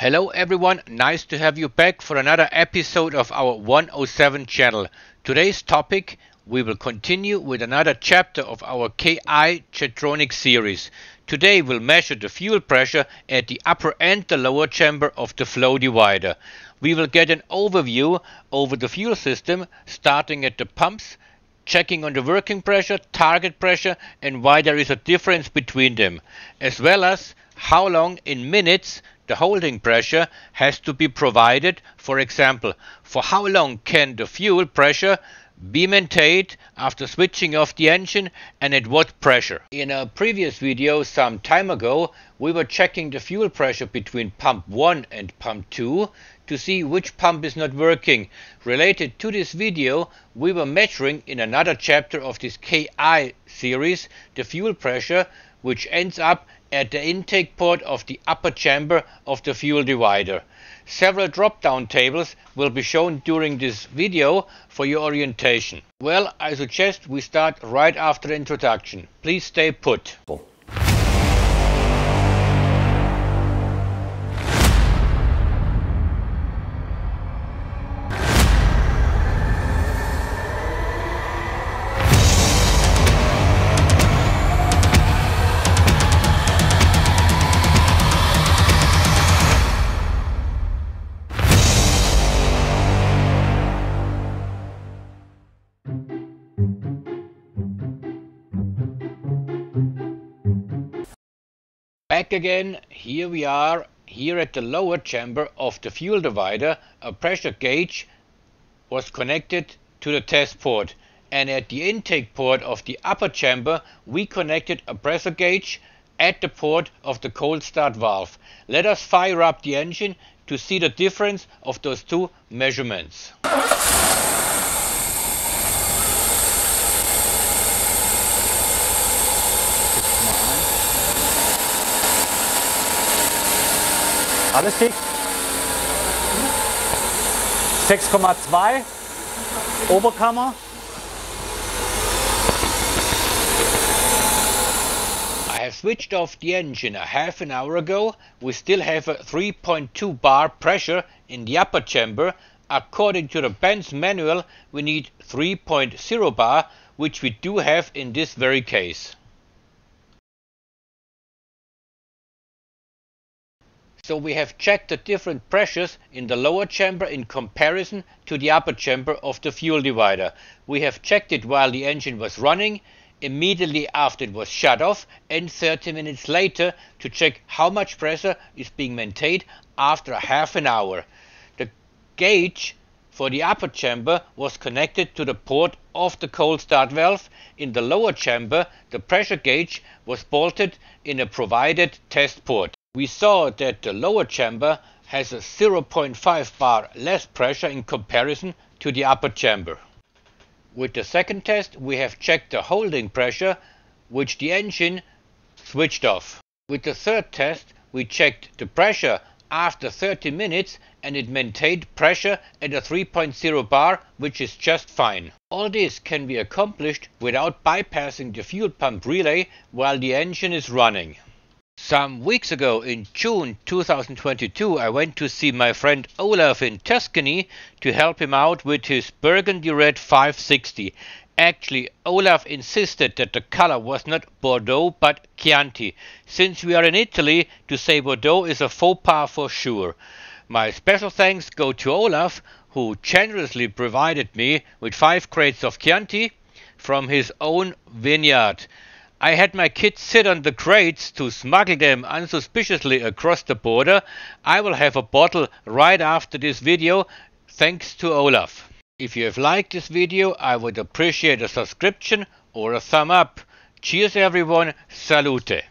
Hello everyone, nice to have you back for another episode of our 107 channel. Today's topic, we will continue with another chapter of our KE-Jetronic series. Today we'll measure the fuel pressure at the upper and the lower chamber of the flow divider. We will get an overview over the fuel system starting at the pumps, checking on the working pressure, target pressure and why there is a difference between them, as well as how long in minutes the holding pressure has to be provided. For example, for how long can the fuel pressure be maintained after switching off the engine and at what pressure. In a previous video some time ago we were checking the fuel pressure between pump 1 and pump 2 to see which pump is not working. Related to this video we were measuring in another chapter of this KE series the fuel pressure which ends up at the intake port of the upper chamber of the fuel divider. Several drop-down tables will be shown during this video for your orientation. Well, I suggest we start right after the introduction. Please stay put. Back again, here we are, here at the lower chamber of the fuel divider, a pressure gauge was connected to the test port and at the intake port of the upper chamber we connected a pressure gauge at the port of the cold start valve. Let us fire up the engine to see the difference of those two measurements. Alles dicht. 6,2 Oberkammer. I have switched off the engine a half an hour ago. We still have a 3.2 bar pressure in the upper chamber. According to the Benz manual, we need 3.0 bar, which we do have in this very case. So we have checked the different pressures in the lower chamber in comparison to the upper chamber of the fuel divider. We have checked it while the engine was running, immediately after it was shut off and 30 minutes later to check how much pressure is being maintained after a half an hour. The gauge for the upper chamber was connected to the port of the cold start valve. In the lower chamber the pressure gauge was bolted in a provided test port we saw that the lower chamber has a 0.5 bar less pressure in comparison to the upper chamber. With the second test we have checked the holding pressure which the engine switched off. With the third test we checked the pressure after 30 minutes and it maintained pressure at a 3.0 bar which is just fine. All this can be accomplished without bypassing the fuel pump relay while the engine is running. Some weeks ago, in June 2022, I went to see my friend Olaf in Tuscany to help him out with his Burgundy Red 560. Actually, Olaf insisted that the color was not Bordeaux but Chianti. Since we are in Italy, to say Bordeaux is a faux pas for sure. My special thanks go to Olaf, who generously provided me with five crates of Chianti from his own vineyard. I had my kids sit on the crates to smuggle them unsuspiciously across the border. I will have a bottle right after this video, thanks to Olaf. If you have liked this video, I would appreciate a subscription or a thumb up. Cheers everyone, salute!